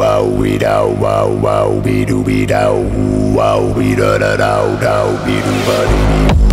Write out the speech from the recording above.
wow we da wow wow We do we da wow We da da da da We do ba